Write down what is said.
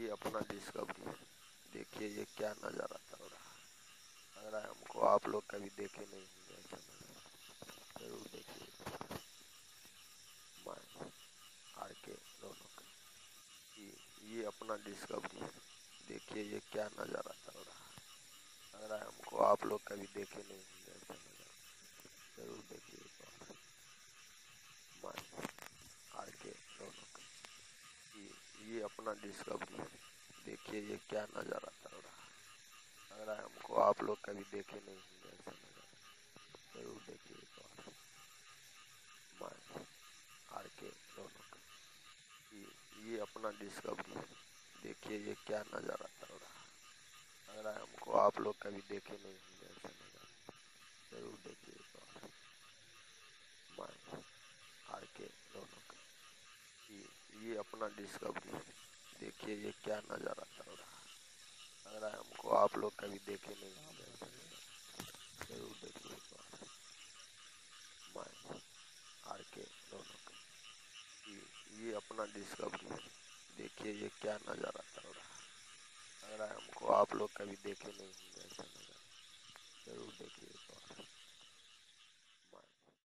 ये अपना डिस्कवरी है। देखिए ये क्या नज़ारा चल रहा है। लग रहा है हमको, आप लोग कभी देखे नहीं होंगे ऐसा नज़ारा। ज़रूर देखिए। मैं आर के रौनक ये ये अपना डिस्कवरी है। देखिए ये क्या नज़ारा चल रहा है। लग रहा है हमको, आप लोग कभी देखे नहीं होंगे ऐसा नज़ारा। ज़रूर देखिए मैं आर के रौनक ये ये अपना डिस्कवरी देखिए ये क्या नज़ारा चल रहा है। लग रहा है हमको आप लोग कभी देखे नहीं होंगे ऐसा नज़ारा। ज़रूर देखिए एक बार। मैं आर के। रौनक ये ये अपना डिस्कवरी देखिए ये क्या नज़ारा चल रहा है। लग रहा है हमको आप लोग कभी देखे नहीं होंगे ऐसा नज़ारा। ज़रूर देखिए मैं आर के रौनक ये अपना डिस्कवरी देखिए ये क्या नज़ारा चल रहा है। लग रहा है हमको आप लोग कभी देखे नहीं होंगे। ज़रूर देखिए आर के। रौनक ये ये अपना डिस्कवरी देखिए ये क्या नज़ारा चल रहा है। लग रहा है हमको आप लोग कभी देखे नहीं